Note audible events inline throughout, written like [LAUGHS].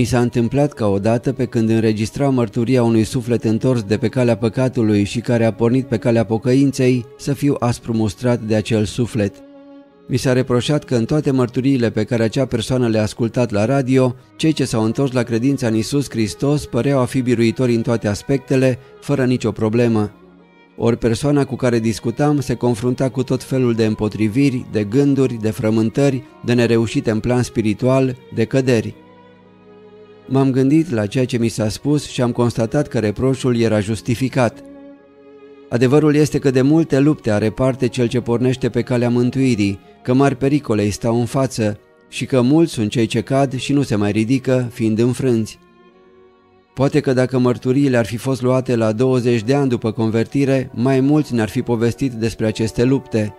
Mi s-a întâmplat ca odată pe când înregistra mărturia unui suflet întors de pe calea păcatului și care a pornit pe calea pocăinței să fiu aspru mustrat de acel suflet. Mi s-a reproșat că în toate mărturiile pe care acea persoană le-a ascultat la radio, cei ce s-au întors la credința în Isus Hristos păreau a fi biruitori în toate aspectele, fără nicio problemă. Ori persoana cu care discutam se confrunta cu tot felul de împotriviri, de gânduri, de frământări, de nereușite în plan spiritual, de căderi. M-am gândit la ceea ce mi s-a spus și am constatat că reproșul era justificat. Adevărul este că de multe lupte are parte cel ce pornește pe calea mântuirii, că mari pericole îi stau în față și că mulți sunt cei ce cad și nu se mai ridică, fiind înfrânți. Poate că dacă mărturiile ar fi fost luate la 20 de ani după convertire, mai mulți ne-ar fi povestit despre aceste lupte.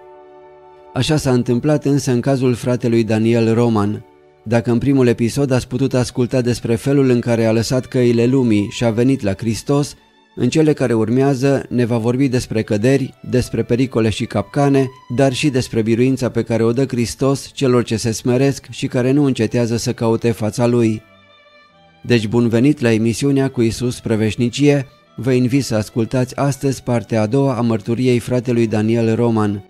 Așa s-a întâmplat însă în cazul fratelui Daniel Roman. Dacă în primul episod ați putut asculta despre felul în care a lăsat căile lumii și a venit la Hristos, în cele care urmează ne va vorbi despre căderi, despre pericole și capcane, dar și despre biruința pe care o dă Hristos celor ce se smeresc și care nu încetează să caute fața Lui. Deci bun venit la emisiunea cu Isus Preveșnicie, vă invit să ascultați astăzi partea a doua a mărturiei fratelui Daniel Roman.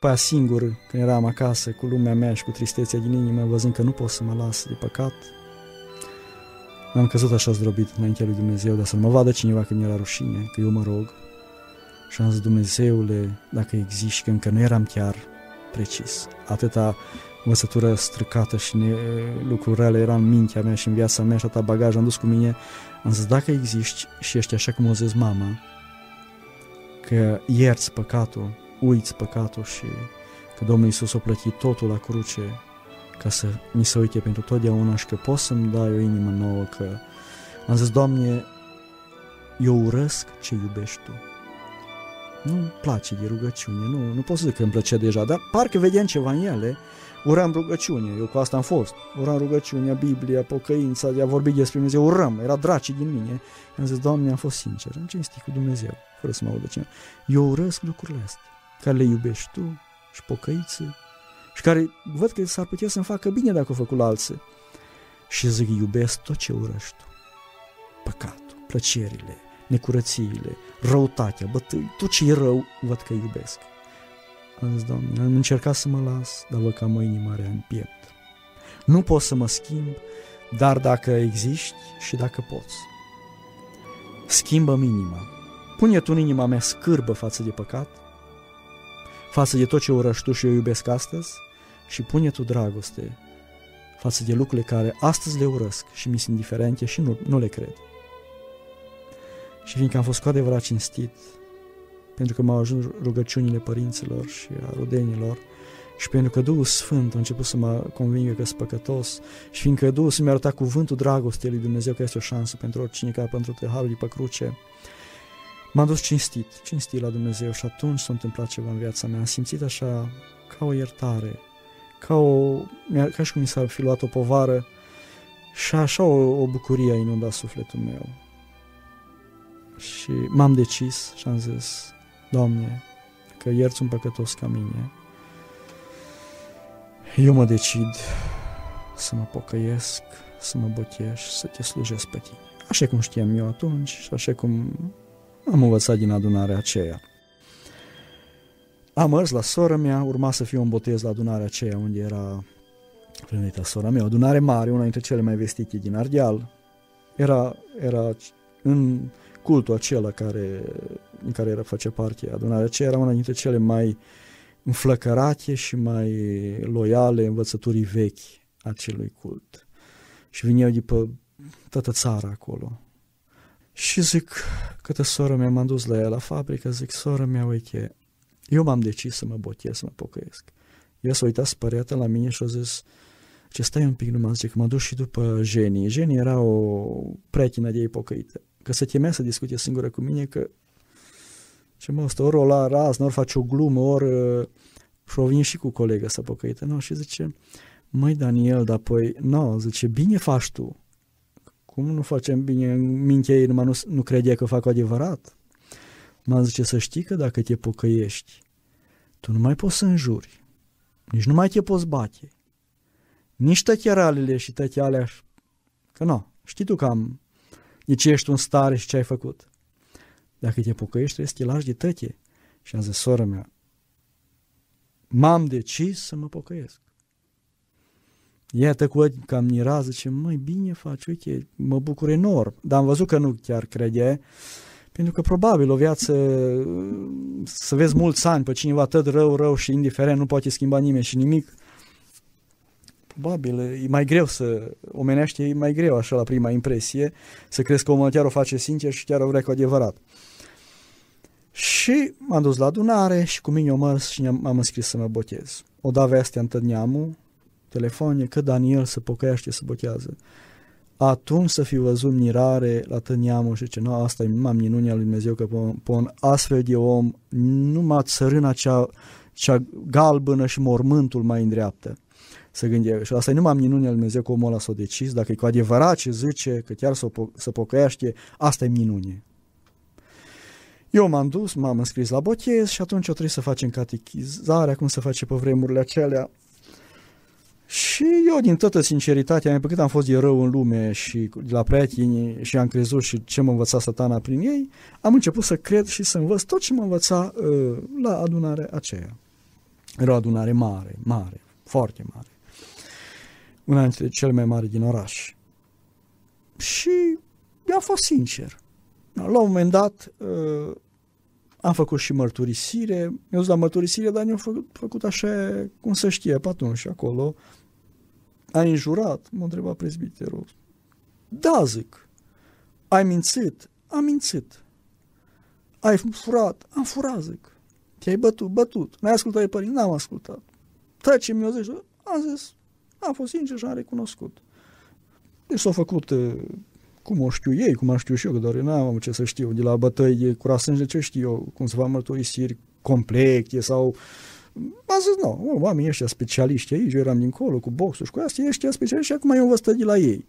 După aia singur, când eram acasă, cu lumea mea și cu tristețea din inimă, văzând că nu pot să mă las de păcat, am căzut așa zdrobit înaintea lui Dumnezeu, dar să nu mă vadă cineva că mi-era rușine, că eu mă rog. Și am zis, Dumnezeule, dacă existi, că încă nu eram chiar precis. Atâta învățătură stricată și ne, lucruri rele era în mintea mea și în viața mea și atâta bagaj am dus cu mine. Am zis, dacă existi și ești așa cum o zis mama, că ierți păcatul, uiți păcatul și că Domnul Iisus a plătit totul la cruce ca să mi se uite pentru totdeauna și că poți să-mi dai o inimă nouă, că am zis, Doamne, eu urăsc ce iubești Tu. Nu-mi place de rugăciune, nu, nu pot să zic că îmi plăcea deja, dar parcă vedeam ceva în ele, uram rugăciune, eu cu asta am fost, uram rugăciunea, Biblia, pocăința, de a vorbi despre Dumnezeu, uram, era draci din mine. Am zis, Doamne, am fost sincer, am cinstit cu Dumnezeu, fără să mă audă cineva. Eu urăsc lucrurile astea care le iubești tu și pocăiță și care văd că s-ar putea să-mi facă bine dacă o făcut la alții. Și zic, iubesc tot ce urăști tu. Păcatul, plăcerile, necurățiile, răutatea, bătăi, tot ce e rău, văd că iubesc. Am zis, Doamne, am încercat să mă las, dar văd că am o inimă rea în piept. Nu pot să mă schimb, dar dacă existi și dacă poți. Schimbă inima. Pune tu în inima mea scârbă față de păcat față de tot ce urăști tu și eu iubesc astăzi și pune tu dragoste față de lucrurile care astăzi le urăsc și mi sunt indiferente și nu, nu le cred. Și fiindcă am fost cu adevărat cinstit, pentru că m-au ajuns rugăciunile părinților și a rudenilor, și pentru că Duhul Sfânt a început să mă convingă că sunt păcătos și fiindcă Duhul să mi-a arătat cuvântul dragostei lui Dumnezeu că este o șansă pentru oricine care pentru harul de pe cruce, M-am dus cinstit, cinstit la Dumnezeu și atunci s-a întâmplat ceva în viața mea. Am simțit așa ca o iertare, ca, o, ca și cum mi s-ar fi luat o povară și așa o, o bucurie a inundat sufletul meu. Și m-am decis și am zis, Doamne, că ierți un păcătos ca mine, eu mă decid să mă pocăiesc, să mă botieș, să te slujesc pe tine. Așa cum știam eu atunci și așa cum am învățat din adunarea aceea. Am mers la sora mea, urma să fie un botez la adunarea aceea unde era plănuita sora mea, o adunare mare, una dintre cele mai vestite din Ardeal. Era, era în cultul acela care, în care era, face parte adunarea aceea, era una dintre cele mai înflăcărate și mai loiale învățăturii vechi acelui cult. Și vineau după toată țara acolo. Și zic, către sora mea, m-am dus la ea la fabrică, zic, sora mea, uite, eu m-am decis să mă botez, să mă pocăiesc. Ea s-a uitat spăriată la mine și a zis, ce stai un pic numai, zice, că mă duc și după Jenny. Jenny era o prietenă de ei pocăită. Că se temea să discute singură cu mine, că ce mă, ori o la raz, ori face o glumă, ori uh, și-o vine și cu colegă să pocăită. No, și zice, măi Daniel, dar apoi, no, zice, bine faci tu, cum nu facem bine în mintea ei, numai nu, nu crede că fac adevărat? m-a zice să știi că dacă te pocăiești, tu nu mai poți să înjuri, nici nu mai te poți bate, nici tăcheralele și tăchealea, că nu, știi tu că am, nici ești un stare și ce ai făcut. Dacă te pocăiești, trebuie să te lași de tăche. Și am zis, sora mea, m-am decis să mă pocăiesc. Iată cu că am mirat, zice, măi, bine faci, uite, mă bucur enorm. Dar am văzut că nu chiar crede, pentru că probabil o viață, să vezi mulți ani pe cineva atât rău, rău și indiferent, nu poate schimba nimeni și nimic, probabil e mai greu să, omenește e mai greu așa la prima impresie, să crezi că omul chiar o face sincer și chiar o vrea cu adevărat. Și m-am dus la adunare și cu mine o mărs și m-am înscris să mă botez. O da vestea în neamul, telefonie, că Daniel se pocăiește, să botează. Atunci să fi văzut mirare la tăneamul și ce, nu, asta e m-am minunea lui Dumnezeu că pe un astfel de om numai țărâna cea, cea galbenă și mormântul mai îndreaptă să gândește. Și asta e numai minunea lui Dumnezeu că omul ăla s-a decis, dacă e cu adevărat ce zice, că chiar să, po- să pocăiește, asta e minunie. Eu m-am dus, m-am înscris la botez și atunci o trebuie să facem catechizarea, cum se face pe vremurile acelea. Și eu, din toată sinceritatea mea, pe cât am fost de rău în lume și la prieteni și am crezut și ce mă învăța satana prin ei, am început să cred și să învăț tot ce mă învăța uh, la adunarea aceea. Era o adunare mare, mare, foarte mare. Una dintre cele mai mari din oraș. Și i-am fost sincer. La un moment dat uh, am făcut și mărturisire, mi-au la mărturisire, dar mi-au făcut, făcut așa cum să știe pe atunci acolo. Ai înjurat? M-a întrebat prezbiterul. Da, zic. Ai mințit? Am mințit. Ai furat? Am furat, zic. Te-ai bătut? Bătut. N-ai ascultat de părinți? N-am ascultat. Taci mi-o zis, am zis, am fost sincer și am recunoscut. Deci s-au făcut uh, cum o știu ei, cum am știu și eu, că doar eu n-am ce să știu, de la bătăi cu sânge, ce știu eu, cum să fac mărturisiri complexe sau... Am zis, nu, oamenii ăștia specialiști aici, eu eram dincolo cu boxul și cu astea, ăștia specialiști și acum eu învăț de la ei.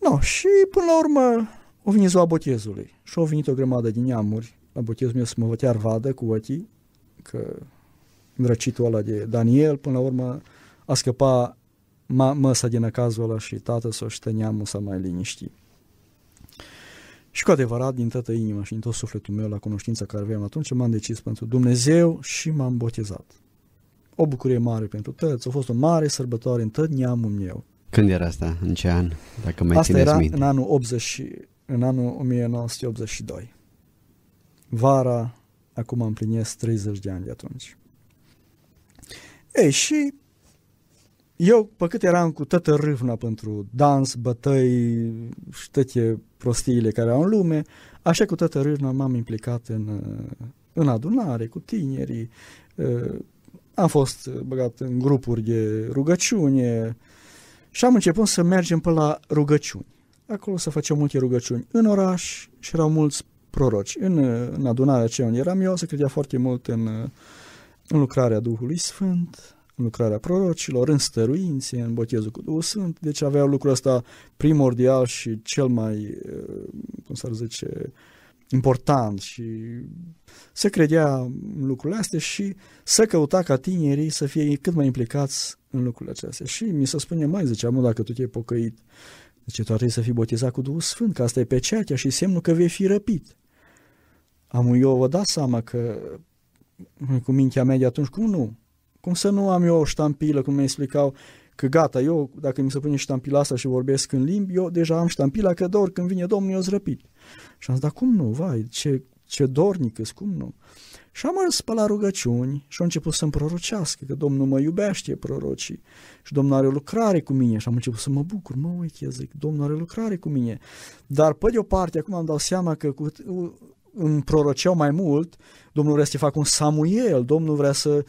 No, și până la urmă o venit ziua botezului și au venit o grămadă din neamuri la botezul meu să mă văd vadă cu ochii, că îndrăcitul ăla de Daniel, până la urmă a scăpat ma, măsa din cazul ăla și tată să o neamul să mai liniști. Și cu adevărat, din toată inima și din tot sufletul meu, la cunoștința care aveam atunci, m-am decis pentru Dumnezeu și m-am botezat. O bucurie mare pentru toți, a fost o mare sărbătoare în tot neamul meu. Când era asta? În ce an? Dacă mai asta era minte. în anul, 80, în anul 1982. Vara, acum împlinesc 30 de ani de atunci. Ei, și eu, pe cât eram cu toată râvna pentru dans, bătăi și toate prostiile care au în lume, așa cu toată râvna m-am implicat în, în adunare cu tinerii, am fost băgat în grupuri de rugăciune și am început să mergem pe la rugăciuni. Acolo să facem multe rugăciuni în oraș și erau mulți proroci. În, în adunarea aceea unde eram eu se credea foarte mult în, în lucrarea Duhului Sfânt, în lucrarea prorocilor, în stăruințe, în botezul cu Duhul Sfânt, deci aveau lucrul ăsta primordial și cel mai, eh, cum s-ar zice, important și se credea în lucrurile astea și să căuta ca tinerii să fie cât mai implicați în lucrurile acestea. Și mi se spune mai, zicea, mă, dacă tu te-ai pocăit, zice, tu ar trebui să fii botezat cu Duhul Sfânt, că asta e peceatea și semnul că vei fi răpit. Am eu vă dat seama că cu mintea mea de atunci, cum nu? Cum să nu am eu o ștampilă, cum mi explicau, că gata, eu, dacă mi se pune ștampila asta și vorbesc în limbi, eu deja am ștampila, că dor când vine Domnul, eu zrăpit. Și am zis, dar cum nu, vai, ce, ce dornic cum nu? Și am mers pe la rugăciuni și am început să-mi prorocească, că Domnul mă iubește, prorocii, și Domnul are lucrare cu mine și am început să mă bucur, mă uite, zic, Domnul are lucrare cu mine. Dar pe de o parte, acum am dau seama că cu, îmi proroceau mai mult, Domnul vrea să te facă un Samuel, Domnul vrea să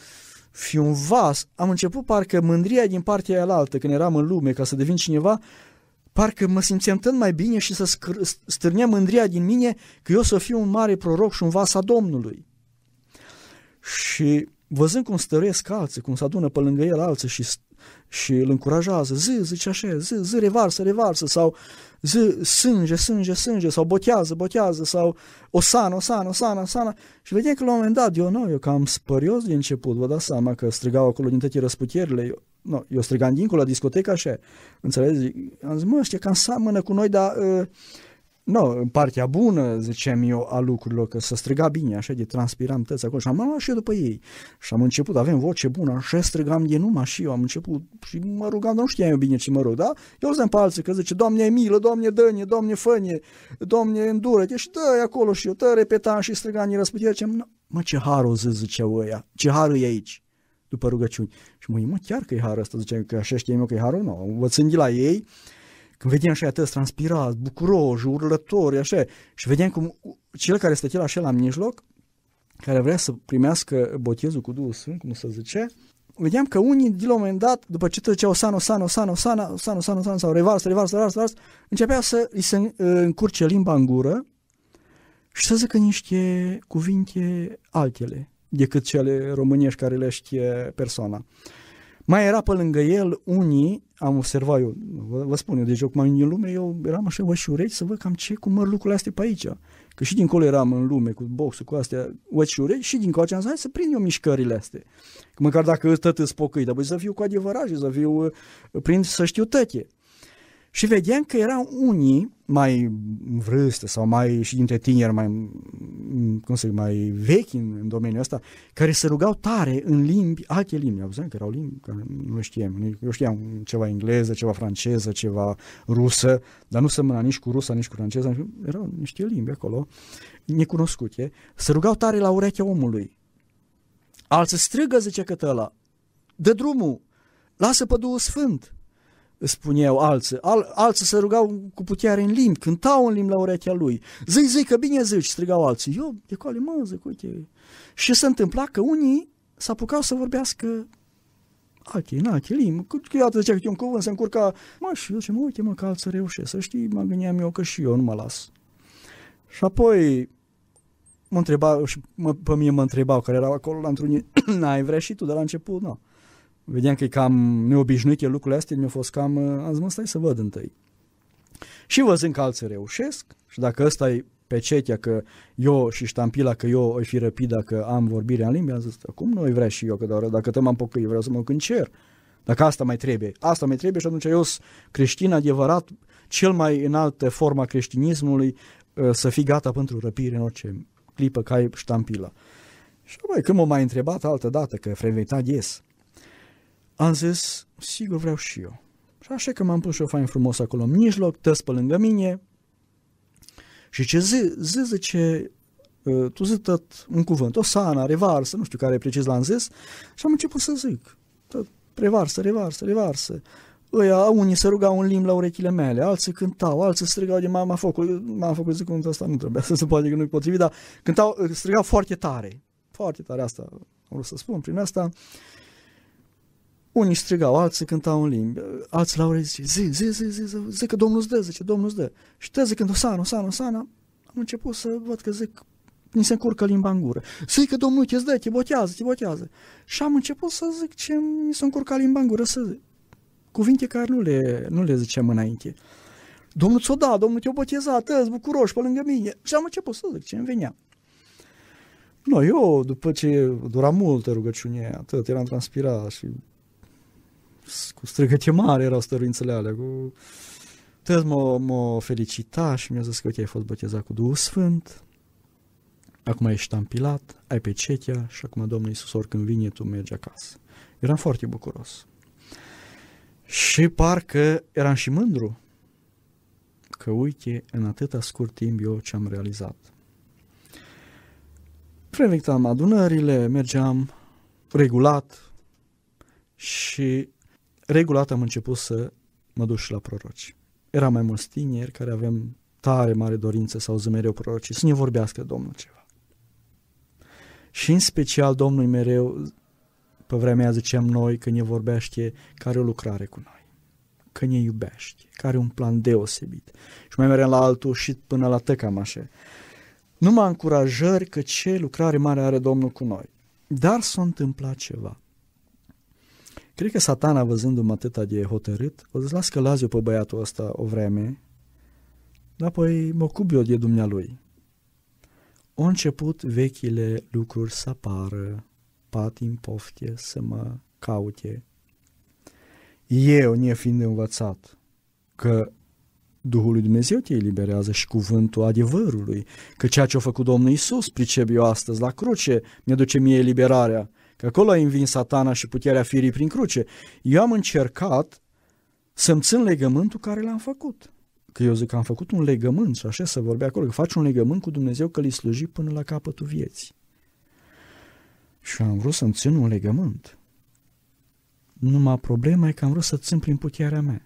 fi un vas. Am început parcă mândria din partea aia altă, când eram în lume, ca să devin cineva, parcă mă simțeam tot mai bine și să stârnea mândria din mine că eu să fiu un mare proroc și un vas a Domnului. Și văzând cum stăruiesc alții, cum se adună pe lângă el alții și și îl încurajează, zi, zice așa, zi, zi, revarsă, revarsă, sau zi, sânge, sânge, sânge, sau botează, botează, sau osana, osana, osana, osana. Și vedem că la un moment dat, eu nu, eu cam spărios din început, vă dați seama că strigau acolo din toate răsputierile, eu, nu, eu strigam dincolo la discotecă așa, înțelegeți? Am zis, mă, ăștia cam seamănă cu noi, dar uh, No, în partea bună, zicem eu, a lucrurilor, că să striga bine, așa, de transpiram tăți acolo și am luat și eu după ei. Și am început, avem voce bună, așa strigam de numai și eu am început și mă rugam, nu știam eu bine ce mă rog, da? Eu îl pe alții că zice, Doamne, milă, Doamne, dă Doamne, fă Doamne, îndură-te și dă acolo și eu, tă, repetam și strigam în răsputire, ziceam, mă, ce harul zi, ziceau ăia, ce harul e aici, după rugăciuni. Și mă, mă, chiar că e harul ăsta, ziceam, că așa știam eu că e harul, nu, învățând de la ei, când vedeam așa atât transpirați, bucuroși, urlători, așa, și vedeam cum cel care stătea așa la mijloc, care vrea să primească botezul cu Duhul Sfânt, cum se zice, vedeam că unii, de la un moment dat, după ce treceau sano, sano, sano, sano, sano, sano, sano, sau revarsă, revarsă, revarsă, revarsă, începea să îi se uh, încurce limba în gură și să zică niște cuvinte altele decât cele românești care le știe persoana. Mai era pe lângă el unii, am observat eu, vă, vă spun eu, deci eu cum am în lume, eu eram așa vă și urechi să văd cam ce cum măr lucrurile astea pe aici. Că și dincolo eram în lume cu boxul, cu astea, văd și urechi, și dincolo am zis, hai să prind eu mișcările astea. Că măcar dacă tot îți pocăi, dar să fiu cu adevărat și să fiu, prind să știu tăte. Și vedeam că erau unii mai vârstă sau mai și dintre tineri mai, cum să zic, mai vechi în, în domeniul ăsta, care se rugau tare în limbi, alte limbi. Auzeam că erau limbi care nu știam. Eu știam ceva engleză, ceva franceză, ceva rusă, dar nu semăna nici cu rusa, nici cu franceză. Erau niște limbi acolo, necunoscute. Se rugau tare la urechea omului. Alții strigă, zice că ăla, dă drumul, lasă pe Duhul Sfânt spuneau alții, Al, alții se rugau cu putere în limbi, cântau în limbi la urechea lui. Zic, zic, că bine zici, strigau alții. Eu, de coale, mă, zic, uite. Și se întâmpla că unii s-apucau să vorbească alte, în alte limbi. Câteodată zicea câte un cuvânt, se încurca, mă, și eu zice, mă, uite, mă, că alții reușesc, să știi, mă gândeam eu că și eu nu mă las. Și apoi mă întreba, și mă, pe mine mă întrebau care erau acolo la întrunire, [COUGHS] n-ai vrea și tu de la început? Nu. No vedeam că e cam neobișnuit lucrurile astea, mi-a fost cam, uh, am zis, mă, stai să văd întâi. Și văzând că alții reușesc și dacă ăsta e pecetea că eu și ștampila că eu o fi răpit dacă am vorbirea în limbi, am zis, acum nu vrea și eu, că doar, dacă te m-am pocăit, vreau să mă în cer. Dacă asta mai trebuie, asta mai trebuie și atunci eu sunt creștin adevărat, cel mai înaltă forma creștinismului, uh, să fii gata pentru răpire în orice clipă ca ai ștampila. Și băi, când m-a mai întrebat altă dată că frecventat ies, am zis, sigur vreau și eu. Și așa că m-am pus și eu fain frumos acolo în mijloc, tăs pe lângă mine și ce zi, zi zice, uh, tu zi tot un cuvânt, o sana, revarsă, nu știu care precis l-am zis și am început să zic, tot revarsă, revarsă, revarsă. Ăia, unii se rugau în limbi la urechile mele, alții cântau, alții strigau de mama focului, mama focului zic cuvântul ăsta nu trebuia să se poate că nu-i potrivit, dar cântau, strigau foarte tare, foarte tare asta am vrut să spun prin asta. Unii strigau, alții cântau în limbi, alții la urechi zice, zi, zi, zi, zi, zi, zi că Domnul îți dă, zice, Domnul îți dă. Și te zicând, Osana, Osana, Osana, am început să văd că zic, ni se încurcă limba în gură. Zic că Domnul te dă, te botează, te botează. Și am început să zic ce mi se încurcă limba în gură, să zic. Cuvinte care nu le, nu le ziceam înainte. Domnul ți-o da, Domnul te-o boteza, tăți bucuroși pe lângă mine. Și am început să zic ce îmi venea. No, eu, după ce dura multă rugăciune, atât eram transpirat și cu strigăte mare erau stăruințele alea, cu... Tăți m-a, m-a felicita și mi-a zis că uite, ai fost botezat cu Duhul Sfânt, acum ești tampilat, ai pe cetea și acum Domnul Iisus oricând vine, tu mergi acasă. Eram foarte bucuros. Și parcă eram și mândru că uite, în atâta scurt timp eu ce am realizat. Frecventam adunările, mergeam regulat și regulat am început să mă duc și la proroci. Era mai mulți tineri care avem tare mare dorință să auzim mereu prorocii, să ne vorbească Domnul ceva. Și în special Domnul mereu, pe vremea ziceam noi, că ne vorbește care o lucrare cu noi, că ne iubește, care un plan deosebit. Și mai merem la altul și până la tăcam așa. Numai încurajări că ce lucrare mare are Domnul cu noi. Dar s-a întâmplat ceva. Cred că satana, văzându-mă atâta de hotărât, o zis, las că las eu pe băiatul ăsta o vreme, dar apoi mă ocup eu de dumnealui. Au început vechile lucruri să apară, patim pofte, să mă caute. Eu, ne fiind învățat că Duhul lui Dumnezeu te eliberează și cuvântul adevărului, că ceea ce a făcut Domnul Isus, pricep eu astăzi la cruce, mi duce mie eliberarea, că acolo a învins satana și puterea firii prin cruce. Eu am încercat să-mi țin legământul care l-am făcut. Că eu zic că am făcut un legământ și așa să vorbea acolo, că faci un legământ cu Dumnezeu că îi sluji până la capătul vieții. Și am vrut să-mi țin un legământ. Numai problema e că am vrut să țin prin puterea mea.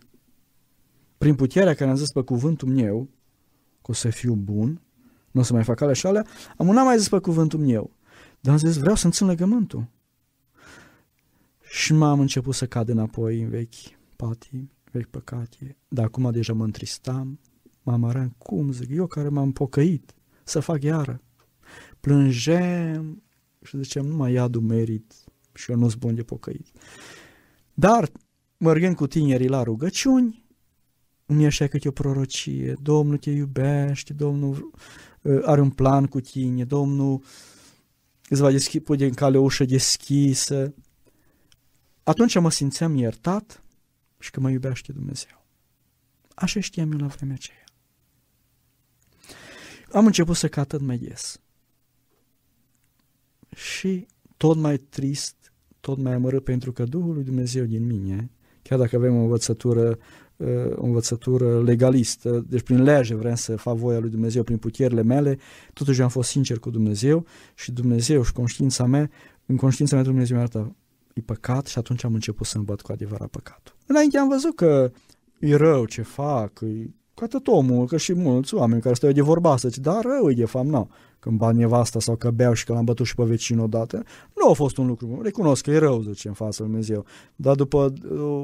Prin puterea care am zis pe cuvântul meu, că o să fiu bun, nu o să mai fac alea și alea, am un mai zis pe cuvântul meu. Dar am zis, vreau să-mi țin legământul. Și m-am început să cad înapoi în vechi patii, vechi păcate. Dar acum deja mă întristam, mă amăream, cum zic, eu care m-am pocăit, să fac iară. Plângeam și ziceam, nu mai iadul merit și eu nu sunt bun de pocăit. Dar, mărgând cu tinerii la rugăciuni, îmi așa câte o prorocie, Domnul te iubește, Domnul uh, are un plan cu tine, Domnul îți va deschi, pune în cale o ușă deschisă. Atunci mă simțeam iertat și că mă iubește Dumnezeu. Așa știam eu la vremea aceea. Am început să cat mai des. Și tot mai trist, tot mai amărât pentru că Duhul lui Dumnezeu din mine, chiar dacă avem o învățătură uh, o învățătură legalistă, deci prin lege vreau să fac voia lui Dumnezeu, prin puterile mele, totuși am fost sincer cu Dumnezeu și Dumnezeu și conștiința mea, în conștiința mea Dumnezeu mi-a arătat, e păcat și atunci am început să îmbăt cu adevărat păcatul. Înainte am văzut că e rău ce fac, e ca tot omul, că și mulți oameni care stau de vorba asta, zice, da, rău e de fapt, nu. Când bat nevasta sau că beau și că l-am bătut și pe vecin odată, nu a fost un lucru, recunosc că e rău, zice, în fața lui Dumnezeu. Dar după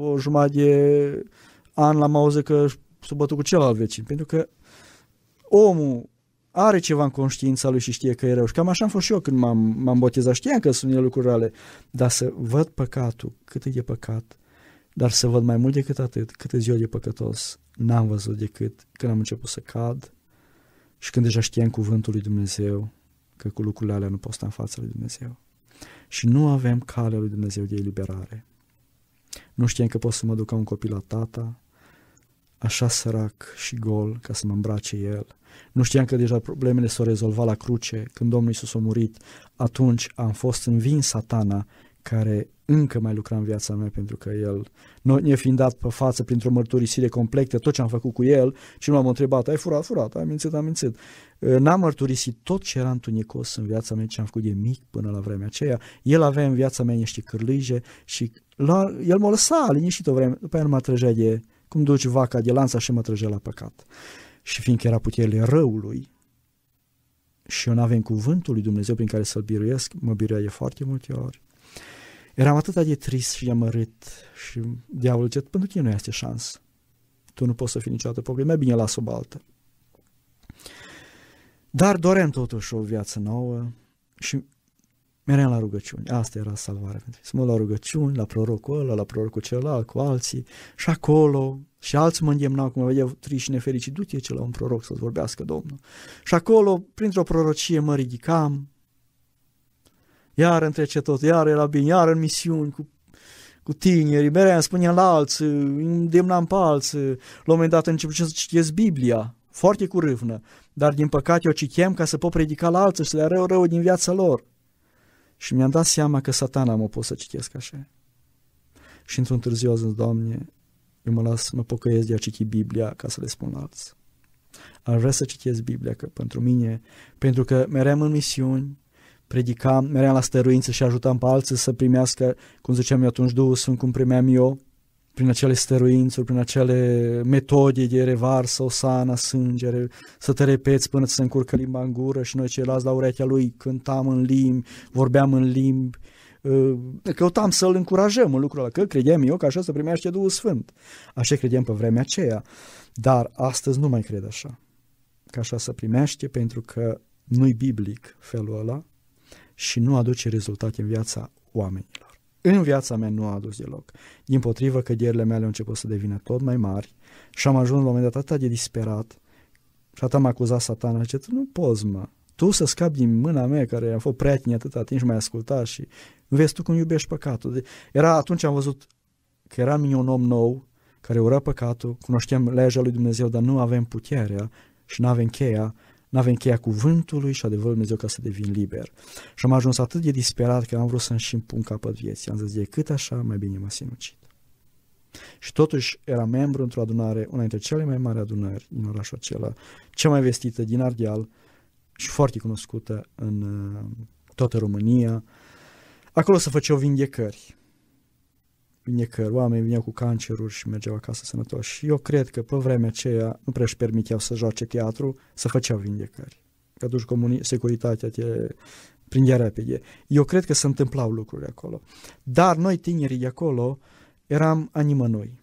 o jumătate de an l-am auzit că s-a bătut cu celălalt vecin, pentru că omul are ceva în conștiința lui și știe că e rău. Și cam așa am fost și eu când m-am, m-am botezat. Știam că sunt lucruri rele, dar să văd păcatul, cât e de păcat, dar să văd mai mult decât atât, cât e ziua de păcătos, n-am văzut decât când am început să cad și când deja știam cuvântul lui Dumnezeu, că cu lucrurile alea nu pot sta în fața lui Dumnezeu. Și nu avem calea lui Dumnezeu de eliberare. Nu știam că pot să mă duc ca un copil la tata, așa sărac și gol ca să mă îmbrace el. Nu știam că deja problemele s-au rezolvat la cruce, când Domnul Iisus a murit. Atunci am fost învins satana care încă mai lucra în viața mea pentru că el nu ne fiind dat pe față printr-o mărturisire completă tot ce am făcut cu el și nu m-am întrebat, ai furat, furat, ai mințit, am mințit. N-am mărturisit tot ce era întunecos în viața mea, ce am făcut de mic până la vremea aceea. El avea în viața mea niște cârlige și la, el m-a lăsat liniștit o vreme, după aia nu mă trăgea de, cum duci vaca de lanța și mă trăgea la păcat. Și fiindcă era puterile răului, și eu n-avem cuvântul lui Dumnezeu prin care să-l biruiesc, mă biruia de foarte multe ori. Eram atât de trist și amărât și diavolul zice, pentru tine nu este șansă. Tu nu poți să fii niciodată problemă, bine las-o baltă. Dar doream totuși o viață nouă și meream la rugăciuni. Asta era salvarea pentru Să mă la rugăciuni, la prorocul ăla, la prorocul celălalt, cu alții și acolo și alții mă îndemnau, cum mă vedeau triși și nefericit, du-te ce la un proroc să-ți vorbească Domnul. Și acolo, printr-o prorocie, mă ridicam, iar întrece tot, iar era bine, iar în misiuni cu, cu tineri, mereu spuneam la alții, îndemnam pe alții, la un moment dat început să citesc Biblia, foarte cu râvnă, dar din păcate o citeam ca să pot predica la alții, să le rău rău din viața lor. Și mi-am dat seama că satana mă pot să citesc așa. Și într-un târziu a zis, Doamne, eu mă las, mă pocăiesc de a citi Biblia ca să le spun la alții. Ar vrea să citesc Biblia, că pentru mine, pentru că meream în misiuni, predicam, meream la stăruință și ajutam pe alții să primească, cum ziceam eu atunci, Duhul Sfânt, cum primeam eu, prin acele stăruințuri, prin acele metode de revarsă, o sana, sângere, să te repeți până ți se încurcă limba în gură și noi ceilalți la urechea lui cântam în limbi, vorbeam în limbi, uh, căutam să-l încurajăm în lucrul ăla, că credeam eu că așa să primește Duhul Sfânt. Așa credeam pe vremea aceea. Dar astăzi nu mai cred așa. Că așa să primește pentru că nu-i biblic felul ăla și nu aduce rezultate în viața oamenilor. În viața mea nu a adus deloc. Din potrivă, căderile mele au început să devină tot mai mari și am ajuns la un moment dat atât de disperat și atât m-a acuzat satana, zice, tu nu poți, mă, tu să scapi din mâna mea care a fost prieteni atâta timp și mai ascultat și vezi tu cum iubești păcatul. Era atunci am văzut că era mine un om nou care ura păcatul, cunoșteam legea lui Dumnezeu, dar nu avem puterea și nu avem cheia, nu avem cheia cuvântului și adevărul Dumnezeu ca să devin liber. Și am ajuns atât de disperat că am vrut să-mi și pun capăt vieții. Am zis, cât așa, mai bine mă sinucid. Și totuși era membru într-o adunare, una dintre cele mai mari adunări din orașul acela, cea mai vestită din Ardeal și foarte cunoscută în uh, toată România. Acolo se făceau vindecări. Vindecări, oamenii vineau cu canceruri și mergeau acasă sănătoși. Și eu cred că pe vremea aceea nu prea își permiteau să joace teatru, să făceau vindecări. Că atunci comuni- securitatea te prindea repede. Eu cred că se întâmplau lucruri acolo. Dar noi tinerii de acolo eram animănoi.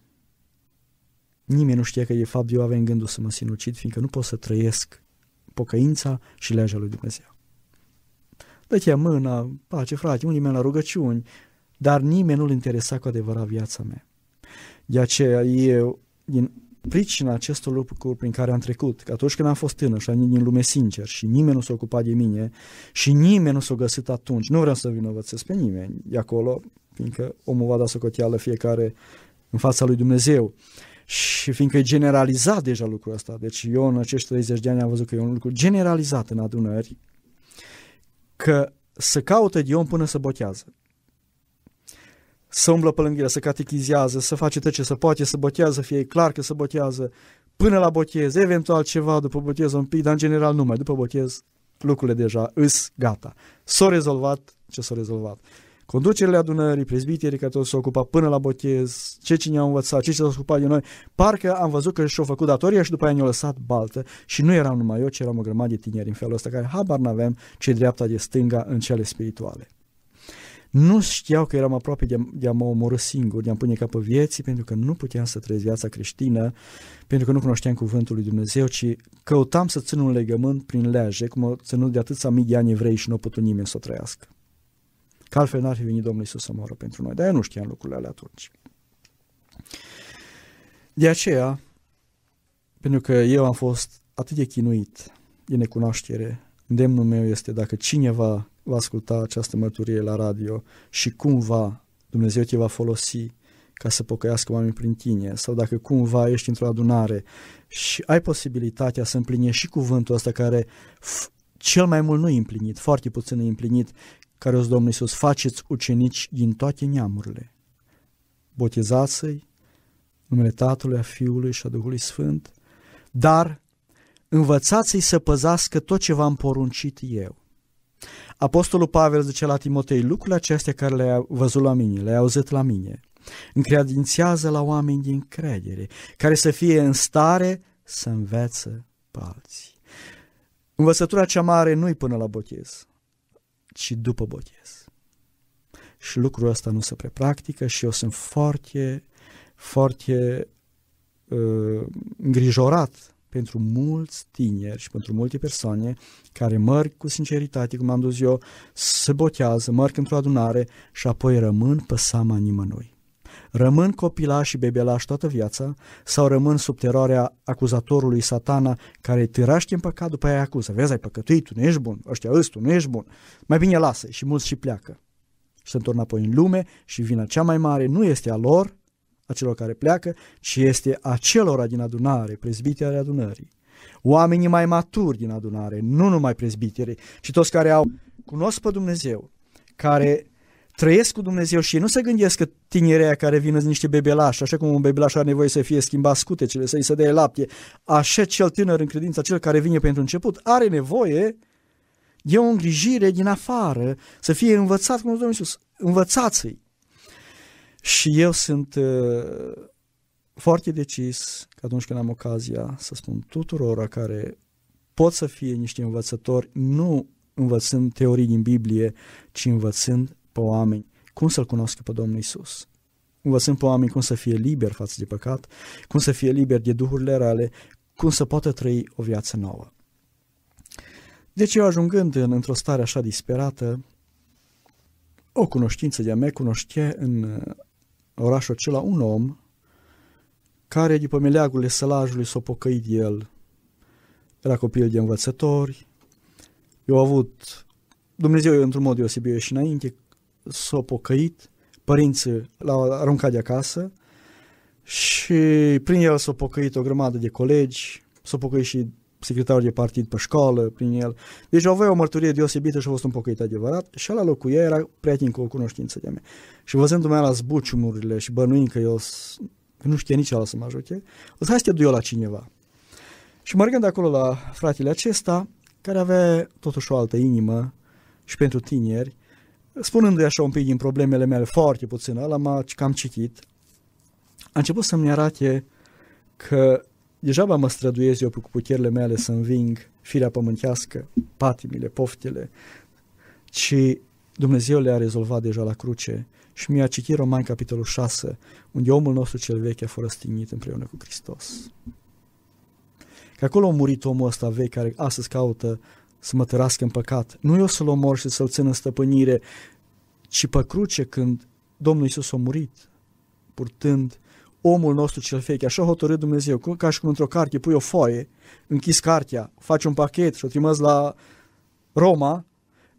Nimeni nu știa că de fapt eu aveam gândul să mă sinucid, fiindcă nu pot să trăiesc pocăința și legea lui Dumnezeu. Dă-te mâna, pace frate, unii mei la rugăciuni, dar nimeni nu-l interesa cu adevărat viața mea. De aceea eu, din pricina acestor lucruri prin care am trecut, că atunci când am fost tânăr și am din lume sincer și nimeni nu s-a ocupat de mine și nimeni nu s-a găsit atunci, nu vreau să vinovățesc pe nimeni de acolo, fiindcă omul va da socoteală fiecare în fața lui Dumnezeu. Și fiindcă e generalizat deja lucrul ăsta, deci eu în acești 30 de ani am văzut că e un lucru generalizat în adunări, că să caută de om până să botează. Să umblă pe lângă el, să catechizează, să face tot ce se poate, să botează, fie clar că se botează, până la botez, eventual ceva după botez un pic, dar în general numai după botez lucrurile deja îs gata. S-au rezolvat ce s-au rezolvat conducerile adunării, prezbiterii care tot s-au ocupat până la botez, ce cine au învățat, ce s-au ocupat de noi, parcă am văzut că și-au făcut datoria și după aia ne-au lăsat baltă și nu eram numai eu, ci eram o grămadă de tineri în felul ăsta care habar n-aveam ce dreapta de stânga în cele spirituale. Nu știau că eram aproape de, de a mă omorâ singur, de a-mi pune capă vieții, pentru că nu puteam să trăiesc viața creștină, pentru că nu cunoșteam cuvântul lui Dumnezeu, ci căutam să țin un legământ prin lege, cum au ținut de atâția mii de ani evrei și nu a putut nimeni să o trăiască. Că altfel n-ar fi venit Domnul Iisus să moară pentru noi. Dar eu nu știam lucrurile alea atunci. De aceea, pentru că eu am fost atât de chinuit de necunoaștere, îndemnul meu este dacă cineva va asculta această mărturie la radio și cumva Dumnezeu te va folosi ca să pocăiască oameni prin tine sau dacă cumva ești într-o adunare și ai posibilitatea să împlinești și cuvântul ăsta care cel mai mult nu e împlinit, foarte puțin e împlinit, care o Domnul Iisus, faceți ucenici din toate neamurile. Botezați-i numele Tatălui, a Fiului și a Duhului Sfânt, dar învățați-i să păzească tot ce v-am poruncit eu. Apostolul Pavel zice la Timotei, lucrurile acestea care le-ai văzut la mine, le-ai auzit la mine, încredințează la oameni din credere, care să fie în stare să învețe pe alții. Învățătura cea mare nu-i până la botez, ci după botez. Și lucrul ăsta nu se prepractică și eu sunt foarte, foarte uh, îngrijorat pentru mulți tineri și pentru multe persoane care merg cu sinceritate, cum am dus eu, se botează, merg într-o adunare și apoi rămân pe seama nimănui rămân copilași și bebelași toată viața sau rămân sub teroarea acuzatorului satana care îi târaște în păcat, după aia acuză. Vezi, ai păcătuit, tu nu ești bun, ăștia îți, tu nu ești bun. Mai bine lasă și mulți și pleacă. Și se întorn apoi în lume și vina cea mai mare nu este a lor, a celor care pleacă, ci este a celor din adunare, prezbiterii adunării. Oamenii mai maturi din adunare, nu numai prezbiterii, ci toți care au cunosc pe Dumnezeu, care trăiesc cu Dumnezeu și ei nu se gândesc că tinerea care vin în niște bebelași, așa cum un bebelaș are nevoie să fie schimbat scutecele, să-i se dea lapte, așa cel tânăr în credință, cel care vine pentru început, are nevoie de o îngrijire din afară, să fie învățat cum Domnul Iisus, învățați-i. Și eu sunt uh, foarte decis că atunci când am ocazia să spun tuturor care pot să fie niște învățători, nu învățând teorii din Biblie, ci învățând pe oameni cum să-L cunoască pe Domnul Isus. Învățând pe oameni cum să fie liber față de păcat, cum să fie liber de duhurile rele, cum să poată trăi o viață nouă. Deci eu ajungând în, într-o stare așa disperată, o cunoștință de-a mea cunoște în uh, orașul acela un om care, după meleagurile sălajului, s-a pocăit el. Era copil de învățători. Eu au avut, Dumnezeu într-un mod deosebit și înainte, s-a pocăit, părinții l-au aruncat de acasă și prin el s-a pocăit o grămadă de colegi, s-a pocăit și secretarul de partid pe școală prin el. Deci avea o mărturie deosebită și a fost un pocăit adevărat și la locul ei era prieten cu o cunoștință de mea. Și văzându-mă la zbuciumurile și bănuind că eu nu știe nici ala să mă ajute, o să hai să te duc eu la cineva. Și mergând acolo la fratele acesta, care avea totuși o altă inimă și pentru tineri, spunându-i așa un pic din problemele mele, foarte puțin, ăla m-a cam citit, a început să-mi arate că degeaba mă străduiesc eu cu puterile mele să înving firea pământească, patimile, poftele, ci Dumnezeu le-a rezolvat deja la cruce și mi-a citit Roman capitolul 6, unde omul nostru cel vechi a fost răstignit împreună cu Hristos. Că acolo a murit omul ăsta vechi care astăzi caută să mă tărască în păcat. Nu eu să-l omor și să-l țin în stăpânire, ci pe cruce când Domnul Iisus a murit, purtând omul nostru cel vechi, așa hotărât Dumnezeu, ca și cum într-o carte pui o foaie, închis cartea, faci un pachet și o trimis la Roma,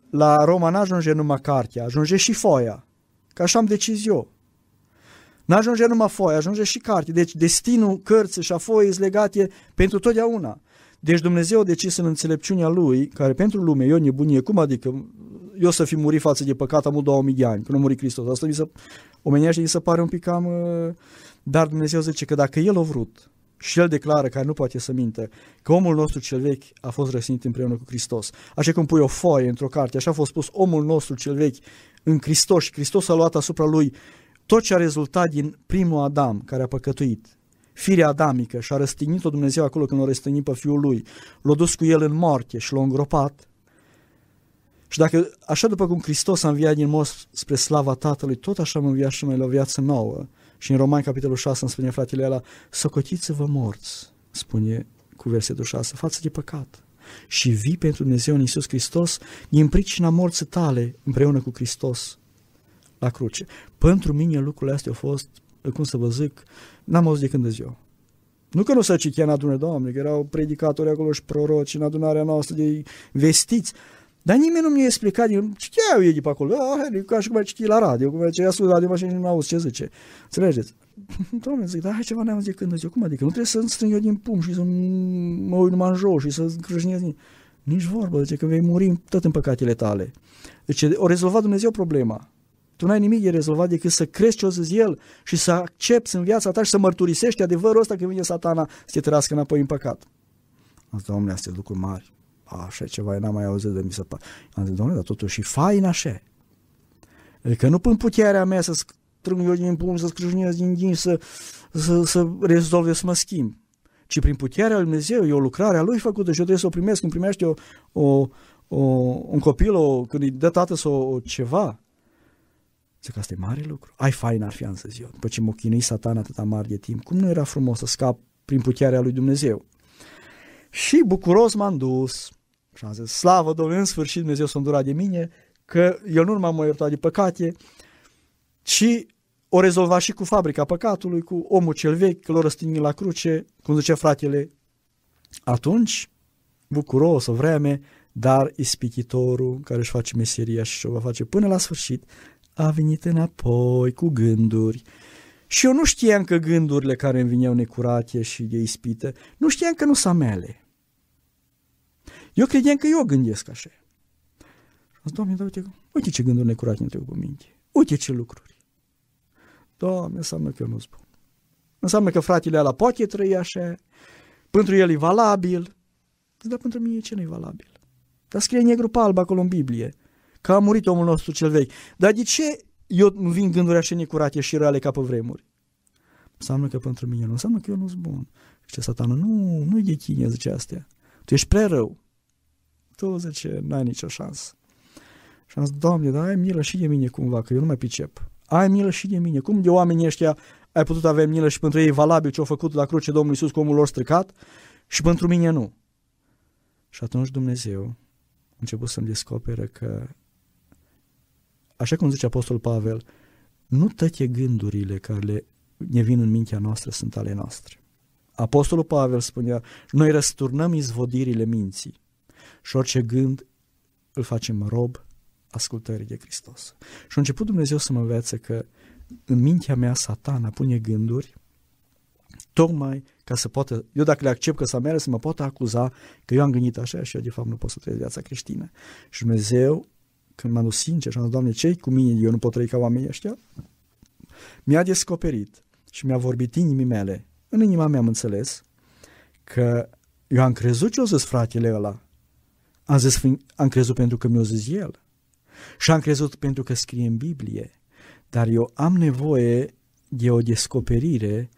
la Roma n-ajunge numai cartea, ajunge și foaia, ca așa am decis eu. N-ajunge numai foaia, ajunge și carte. Deci destinul cărții și a foii sunt legate pentru totdeauna. Deci Dumnezeu a decis în înțelepciunea Lui, care pentru lume e o nebunie, cum adică eu să fi murit față de păcat am 2000 de ani, până a murit Hristos. Asta mi se, omenește mi se pare un pic cam... Uh, dar Dumnezeu zice că dacă El a vrut și El declară, care nu poate să minte, că omul nostru cel vechi a fost răsnit împreună cu Hristos. Așa cum pui o foaie într-o carte, așa a fost spus omul nostru cel vechi în Hristos și Hristos a luat asupra lui tot ce a rezultat din primul Adam care a păcătuit, firea adamică și a răstignit-o Dumnezeu acolo când l-a răstignit pe fiul lui, l-a dus cu el în moarte și l-a îngropat. Și dacă, așa după cum Hristos a înviat din most spre slava Tatălui, tot așa am înviat și noi la o viață nouă. Și în Romani, capitolul 6, îmi spune fratele ăla, socotiți-vă morți, spune cu versetul 6, față de păcat. Și vii pentru Dumnezeu în Iisus Hristos din pricina morții tale împreună cu Hristos la cruce. Pentru mine lucrurile astea au fost, cum să vă zic, n-am auzit de când de ziua. Nu că nu se citea în adunare, Doamne, că erau predicatori acolo și proroci în adunarea noastră de vestiți, dar nimeni nu mi-a explicat, citeau ei de pe acolo, ah, ca și cum ai citit la radio, cum ai ascult radio și nu auzi ce zice. Înțelegeți? [LAUGHS] Doamne, zic, dar hai ceva n-am zis când zic, cum adică? Nu trebuie să strâng eu din pum și să mă uit numai în jos și să crâșnesc. Nici vorbă, zice că vei muri tot în păcatele tale. Deci o rezolvat Dumnezeu problema. Tu n-ai nimic de rezolvat decât să crezi ce o zis El și să accepti în viața ta și să mărturisești adevărul ăsta că vine satana să te trăiască înapoi în păcat. Asta, Doamne, astea lucruri mari. Așa ceva, n-am mai auzit de mi se pare. Am zis, Doamne, dar totuși e fain așa. Adică nu pun puterea mea să strâng eu din pumn, să scrâșnesc din din, să, să, să rezolve, să mă schimb. Ci prin puterea lui Dumnezeu, e o lucrare a Lui făcută și eu trebuie să o primesc. Când primește o, o, o, un copil, o, când îi dă tată sau o, ceva, Zic că asta e mare lucru. Ai fain ar fi, am să zic eu. După ce mă chinui satana atâta mare de timp, cum nu era frumos să scap prin puterea lui Dumnezeu? Și bucuros m-am dus. Și am zis, slavă Domnului, în sfârșit Dumnezeu s-a îndurat de mine, că El nu numai m-a iertat de păcate, ci o rezolva și cu fabrica păcatului, cu omul cel vechi, că l-a răstignit la cruce, cum zice fratele. Atunci, bucuros o vreme, dar ispititorul care își face meseria și o va face până la sfârșit, a venit înapoi cu gânduri. Și eu nu știam că gândurile care îmi vineau necurate și de ispită, nu știam că nu sunt mele. Eu credeam că eu gândesc așa. Zis, Doamne, da, uite, uite ce gânduri necurate îmi trec pe minte. Uite ce lucruri. Doamne, înseamnă că eu nu spun. Înseamnă că fratele ăla poate trăi așa, pentru el e valabil, dar pentru mine ce nu e valabil? Dar scrie negru pe alb acolo în Biblie, că a murit omul nostru cel vechi. Dar de ce eu nu vin gânduri așa necurate și reale ca pe vremuri? Înseamnă că pentru mine nu, înseamnă că eu nu sunt bun. Ce satană, nu, nu e de tine, zice astea. Tu ești prea rău tu, zice, n-ai nicio șansă. Și am zis, Doamne, dar ai milă și de mine cumva, că eu nu mai pricep. Ai milă și de mine. Cum de oamenii ăștia ai putut avea milă și pentru ei valabil ce au făcut la cruce Domnul Iisus cu omul lor stricat și pentru mine nu. Și atunci Dumnezeu a început să-mi descoperă că așa cum zice Apostol Pavel, nu toate gândurile care le ne vin în mintea noastră sunt ale noastre. Apostolul Pavel spunea, noi răsturnăm izvodirile minții și orice gând îl facem rob ascultării de Hristos. Și a început Dumnezeu să mă învețe că în mintea mea satana pune gânduri tocmai ca să poată, eu dacă le accept că să meargă, să mă poată acuza că eu am gândit așa și eu de fapt nu pot să trăiesc viața creștină. Și Dumnezeu, când m-a dus sincer și am zis, Doamne, ce cu mine? Eu nu pot trăi ca oamenii ăștia? Mi-a descoperit și mi-a vorbit inimii mele. În inima mea am înțeles că eu am crezut ce o zis fratele ăla. Am, zis, am crezut pentru că mi-a zis el. Și am crezut pentru că scrie în Biblie. Dar eu am nevoie de o descoperire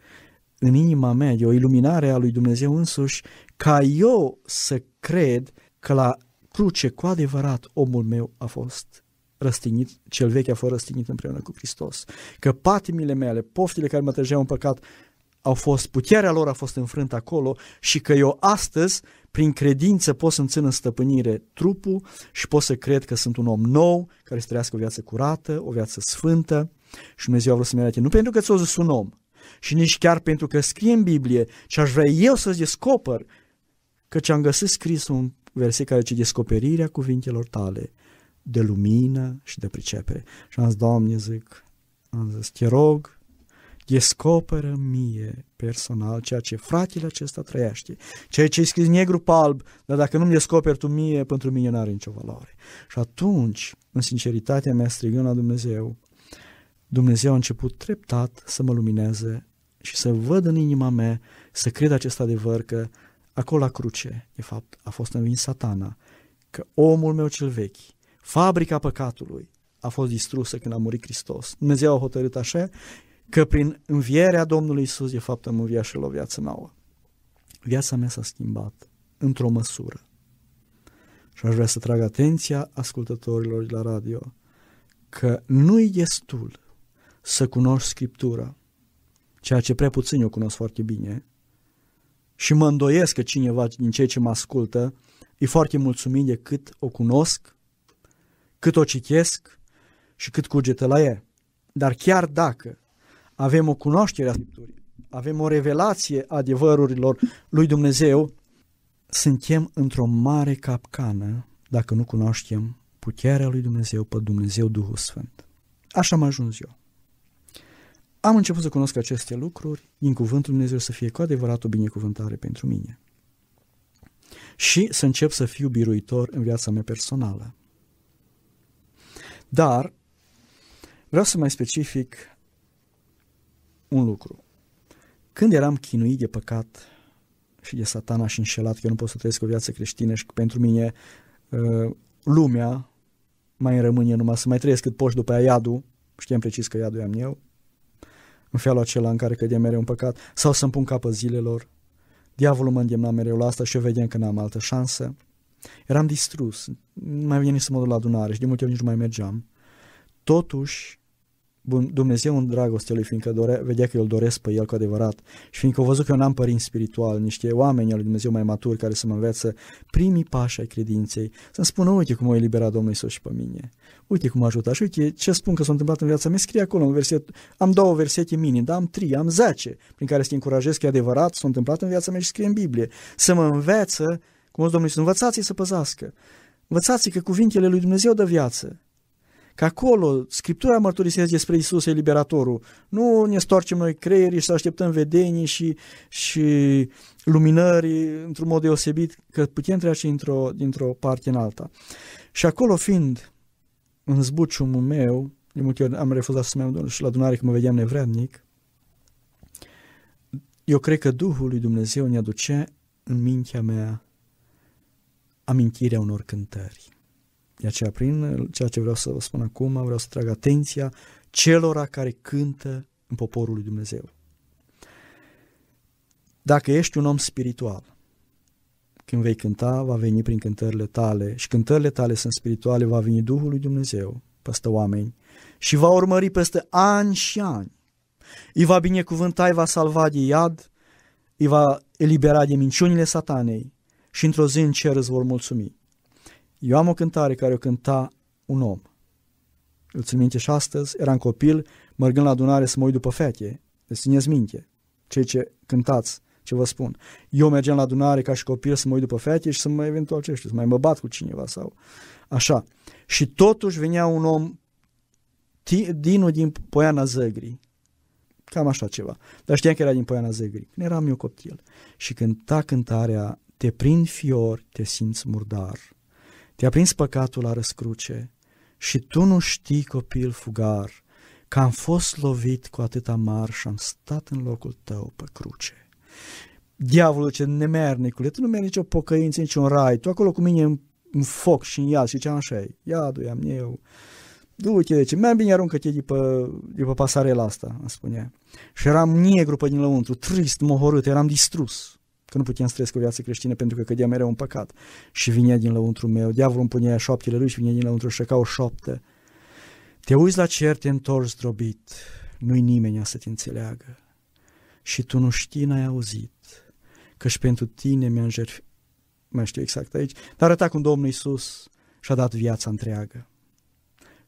în inima mea, de o iluminare a lui Dumnezeu însuși, ca eu să cred că la cruce cu adevărat omul meu a fost răstignit, cel vechi a fost răstignit împreună cu Hristos. Că patimile mele, poftile care mă trăgeau în păcat, au fost, puterea lor a fost înfrântă acolo și că eu astăzi, prin credință, pot să-mi țin în stăpânire trupul și pot să cred că sunt un om nou, care să trăiască o viață curată, o viață sfântă și Dumnezeu a vrut să-mi arate, nu pentru că ți-o zis un om, și nici chiar pentru că scrie în Biblie și aș vrea eu să-ți descoper că ce am găsit scris un verset care zice descoperirea cuvintelor tale de lumină și de pricepere. Și am zis, Doamne, zic, am zis, te rog, descoperă mie personal ceea ce fratele acesta trăiește, ceea ce e scris negru pe alb, dar dacă nu-mi descoperi tu mie, pentru mine nu are nicio valoare. Și atunci, în sinceritatea mea, strigând la Dumnezeu, Dumnezeu a început treptat să mă lumineze și să văd în inima mea, să cred acest adevăr că acolo la cruce, de fapt, a fost învins satana, că omul meu cel vechi, fabrica păcatului, a fost distrusă când a murit Hristos. Dumnezeu a hotărât așa că prin învierea Domnului Isus, de fapt, am înviat și la o viață nouă. Viața mea s-a schimbat într-o măsură. Și aș vrea să trag atenția ascultătorilor de la radio că nu-i destul să cunoști Scriptura, ceea ce prea puțin eu cunosc foarte bine, și mă îndoiesc că cineva din cei ce mă ascultă e foarte mulțumit de cât o cunosc, cât o citesc și cât cugetă la ea. Dar chiar dacă avem o cunoaștere a Scripturii, avem o revelație a adevărurilor lui Dumnezeu, suntem într-o mare capcană dacă nu cunoaștem puterea lui Dumnezeu pe Dumnezeu Duhul Sfânt. Așa am ajuns eu. Am început să cunosc aceste lucruri din cuvântul Dumnezeu să fie cu adevărat o binecuvântare pentru mine. Și să încep să fiu biruitor în viața mea personală. Dar vreau să mai specific un lucru. Când eram chinuit de păcat și de satana și înșelat că eu nu pot să trăiesc o viață creștină și că pentru mine uh, lumea mai rămâne numai să mai trăiesc cât poți după aia iadul, știam precis că iadul am eu, în felul acela în care cădea mereu în păcat, sau să-mi pun capă zilelor. Diavolul mă îndemna mereu la asta și eu vedeam că n-am altă șansă. Eram distrus, nu mai venit să mă duc la adunare și de multe ori nici nu mai mergeam. Totuși, Bun, Dumnezeu în dragoste lui, fiindcă dore, vedea că eu îl doresc pe el cu adevărat. Și fiindcă au văzut că eu n-am părinți spiritual, niște oameni al lui Dumnezeu mai maturi care să mă învețe primii pași ai credinței, să-mi spună, uite cum a eliberat Domnul Iisus și pe mine, uite cum a ajutat. Și uite ce spun că s-a întâmplat în viața mea, scrie acolo un verset, am două versete mini, dar am trei, am zece, prin care să te încurajez că e adevărat, s-a întâmplat în viața mea și scrie în Biblie, să mă învețe, cum a Domnul Iisus, învățați să păzească, învățați că cuvintele lui Dumnezeu dă viață, Că acolo Scriptura mărturisește despre Isus eliberatorul. Nu ne storcem noi creierii și să așteptăm vedenii și, și luminări într-un mod deosebit, că putem trece dintr-o, dintr-o parte în alta. Și acolo fiind în zbuciumul meu, de multe ori am refuzat să merg și la adunare că mă vedeam nevrednic, eu cred că Duhul lui Dumnezeu ne aduce în mintea mea amintirea unor cântări. De aceea, prin ceea ce vreau să vă spun acum, vreau să trag atenția celora care cântă în poporul lui Dumnezeu. Dacă ești un om spiritual, când vei cânta, va veni prin cântările tale și cântările tale sunt spirituale, va veni Duhul lui Dumnezeu peste oameni și va urmări peste ani și ani. Îi va binecuvânta, îi va salva de iad, îi va elibera de minciunile satanei și într-o zi în cer îți vor mulțumi. Eu am o cântare care o cânta un om. Îl țin minte și astăzi, eram copil, mergând la adunare să mă uit după fete. Deci țineți minte, cei ce cântați, ce vă spun. Eu mergeam la adunare ca și copil să mă uit după fete și să mă eventual ce știu, să mai mă bat cu cineva sau așa. Și totuși venea un om, Dinu din Poiana Zăgrii, cam așa ceva. Dar știam că era din Poiana Zăgrii, când eram eu copil. Și cânta cântarea, te prind fior, te simți murdar, te-a prins păcatul la răscruce și tu nu știi, copil fugar, că am fost lovit cu atâta mar și am stat în locul tău pe cruce. Diavolul ce nemernicule, tu nu mergi nicio pocăință, niciun rai, tu acolo cu mine în, în foc și în iad și ziceam așa, iadul am eu, du-te, ce mai bine aruncă-te de pe, de pe pasarela asta, îmi spunea. Și eram negru pe din lăuntru, trist, mohorât, eram distrus că nu puteam să trăiesc o viață creștină pentru că cădea mereu în păcat. Și vinea din lăuntru meu, diavolul îmi punea șoaptele lui și vinea din lăuntru și ca o șoaptă. Te uiți la cer, te întorci zdrobit, nu-i nimeni să te înțeleagă. Și tu nu știi, n-ai auzit, că și pentru tine mi-am jertfit, mai știu exact aici, dar arăta cum Domnul Iisus și-a dat viața întreagă.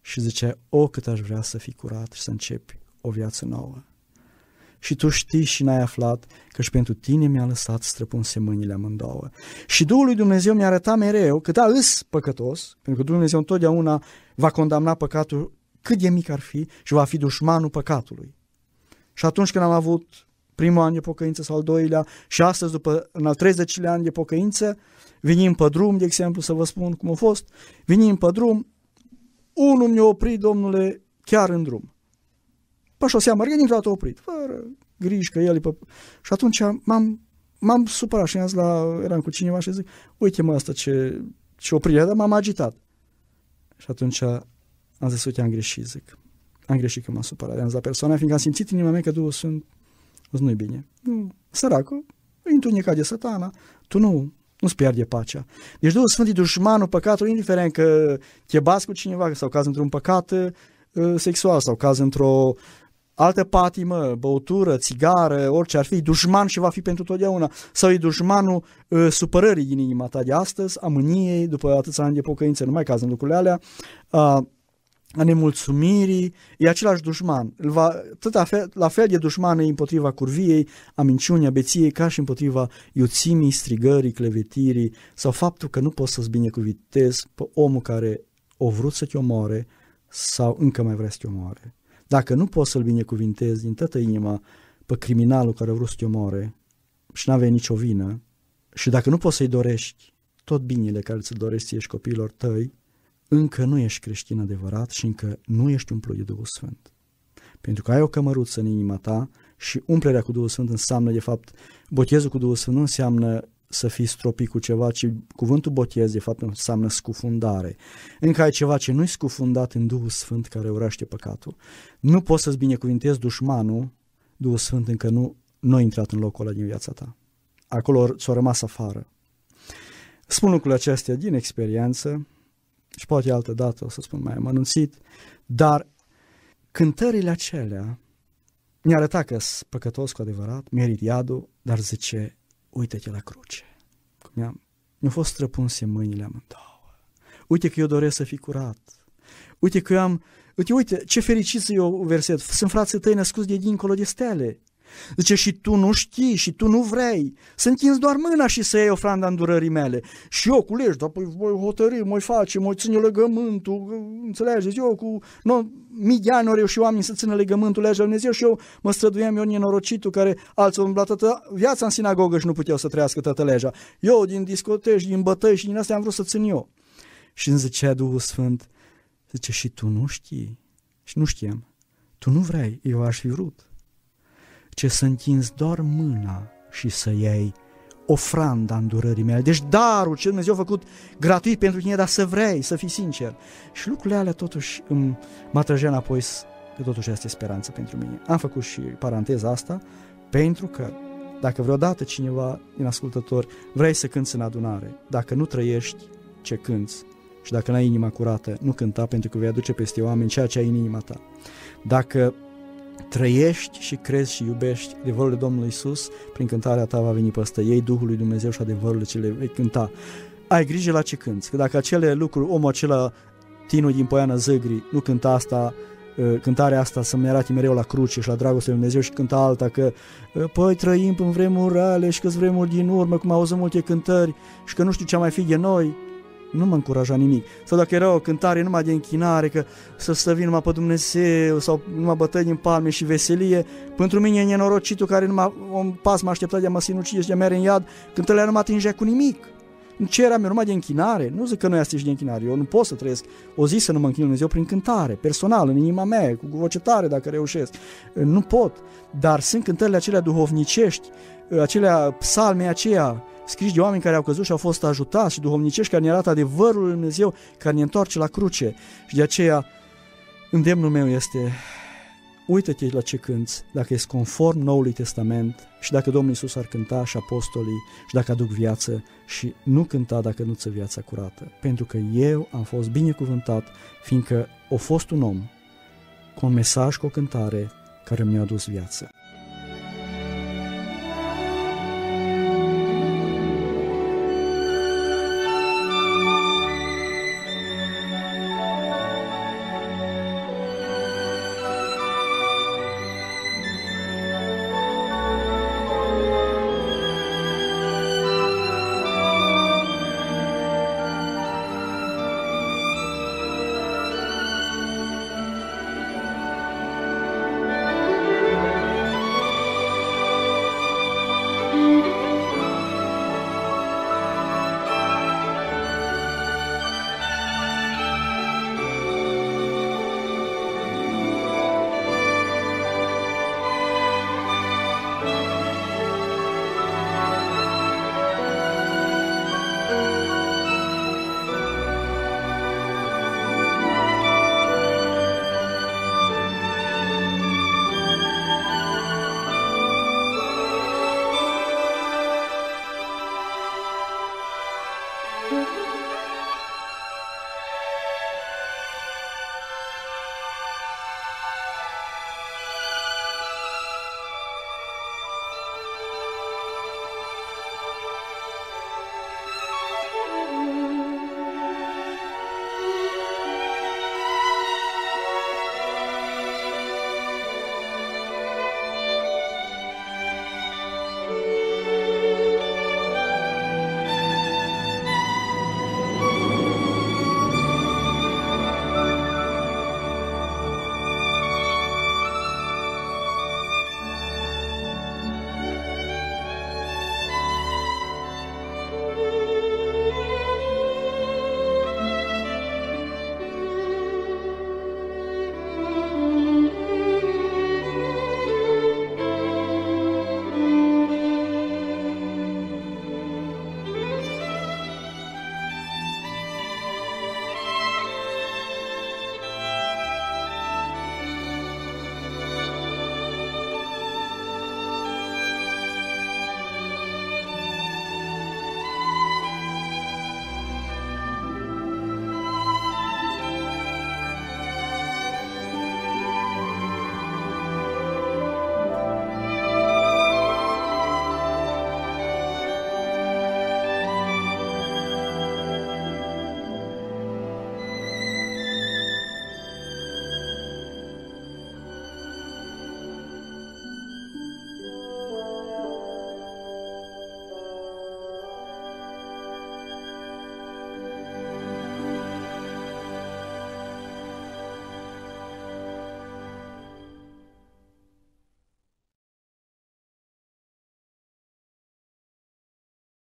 Și zicea, o, cât aș vrea să fii curat și să începi o viață nouă și tu știi și n-ai aflat că și pentru tine mi-a lăsat străpunse mâinile amândouă. Și Duhul lui Dumnezeu mi-a arătat mereu că da, îs păcătos, pentru că Dumnezeu întotdeauna va condamna păcatul cât de mic ar fi și va fi dușmanul păcatului. Și atunci când am avut primul an de pocăință sau al doilea și astăzi, după în al 30-lea an de pocăință, venim pe drum, de exemplu, să vă spun cum a fost, venim pe drum, unul mi-a oprit, domnule, chiar în drum pe șosea mergea, dintr-o dată oprit, fără griji că el e pe... Și atunci m-am, m-am supărat și am zis la, eram cu cineva și zic, uite mă asta ce, ce oprire, dar m-am agitat. Și atunci am zis, uite, am greșit, zic. Am greșit că m-am supărat. Am zis la persoana, fiindcă am simțit în inima mea că Duhul sunt, nu-i bine. Nu, săracul, întunecat de satana, tu nu, nu-ți pierde pacea. Deci Duhul Sfânt e dușmanul păcatului, indiferent că te bați cu cineva sau caz într-un păcat uh, sexual sau caz într-o altă patimă, băutură, țigară, orice ar fi, dușman și va fi pentru totdeauna. Sau e dușmanul uh, supărării din inima ta de astăzi, a mâniei, după atâția ani de pocăință, nu mai caz în lucrurile alea, uh, a nemulțumirii, e același dușman. Îl va, tot la fel, la fel de dușman e împotriva curviei, a minciunii, a beției, ca și împotriva iuțimii, strigării, clevetirii sau faptul că nu poți să-ți binecuvintezi pe omul care o vrut să te omoare sau încă mai vrea să te omoare. Dacă nu poți să-l binecuvintezi din toată inima pe criminalul care a vrut să te omoare și n-avea nicio vină, și dacă nu poți să-i dorești tot binele care ți-l dorești ție și copiilor tăi, încă nu ești creștin adevărat și încă nu ești umplut de Duhul Sfânt. Pentru că ai o cămăruță în inima ta și umplerea cu Duhul Sfânt înseamnă, de fapt, botezul cu Duhul Sfânt nu înseamnă să fii stropit cu ceva, ci cuvântul botez, de fapt, înseamnă scufundare. Încă ai ceva ce nu-i scufundat în Duhul Sfânt care urăște păcatul. Nu poți să-ți binecuvintezi dușmanul, Duhul Sfânt încă nu, nu a intrat în locul ăla din viața ta. Acolo ți-a rămas afară. Spun lucrurile acestea din experiență și poate altă dată o să spun mai amănunțit, dar cântările acelea mi arăta că sunt păcătos cu adevărat, merit iadul, dar zice, uite-te la cruce. Mi-am, mi-au fost străpunse mâinile amândouă. Uite că eu doresc să fiu curat. Uite că eu am, uite, uite, ce fericit să eu verset. Sunt frații tăi născuți de dincolo de stele. Zice, și tu nu știi, și tu nu vrei să întinzi doar mâna și să iei ofranda îndurării mele. Și eu cu legi, dar păi voi hotărâi, voi face, voi ține legământul, înțelegeți? Eu cu no, mii de ani ori eu și oameni să țină legământul legea lui Dumnezeu și eu mă străduiam eu nenorocitul care alții au umblat toată viața în sinagogă și nu puteau să trăiască toată legea. Eu din discoteci, din bătăi și din astea am vrut să țin eu. Și îmi zicea Duhul Sfânt, zice, și tu nu știi? Și nu știam. Tu nu vrei, eu aș fi vrut ce să întinzi doar mâna și să iei ofranda îndurării mele. Deci darul ce Dumnezeu a făcut gratuit pentru tine, dar să vrei, să fii sincer. Și lucrurile alea totuși îmi mă trăgea înapoi că totuși este speranță pentru mine. Am făcut și paranteza asta pentru că dacă vreodată cineva din ascultători vrei să cânți în adunare, dacă nu trăiești ce cânți și dacă n-ai inima curată, nu cânta pentru că vei aduce peste oameni ceea ce ai în inima ta. Dacă trăiești și crezi și iubești adevărul Domnului Isus, prin cântarea ta va veni peste ei Duhul lui Dumnezeu și adevărul ce le vei cânta. Ai grijă la ce cânți, că dacă acele lucruri, omul acela Tinu din Poiana Zăgri nu cânta asta Uh, cântarea asta să-mi arate mereu la cruce și la dragostea lui Dumnezeu și cânta alta că uh, păi trăim în vremuri reale și că vremuri din urmă, cum auzăm multe cântări și că nu știu ce mai fi de noi, nu mă încuraja nimic. Sau dacă era o cântare numai de închinare, că să stăvi numai pe Dumnezeu sau numai bătăi din palme și veselie, pentru mine e nenorocitul care numai un pas mă aștepta de a mă sinucide și de a merge în iad, cântările nu mă atingea cu nimic. Ce era numai de închinare? Nu zic că nu este și de închinare. Eu nu pot să trăiesc o zi să nu mă închin Dumnezeu prin cântare, personal, în inima mea, cu voce tare dacă reușesc. Nu pot. Dar sunt cântările acelea duhovnicești, acelea psalme aceia scriși de oameni care au căzut și au fost ajutați și duhovnicești care ne arată adevărul lui Dumnezeu care ne întoarce la cruce. Și de aceea îndemnul meu este uită-te la ce cânți, dacă ești conform Noului Testament și dacă Domnul Isus ar cânta și apostolii și dacă aduc viață și nu cânta dacă nu ți viața curată. Pentru că eu am fost binecuvântat, fiindcă a fost un om cu un mesaj, cu o cântare care mi-a adus viață.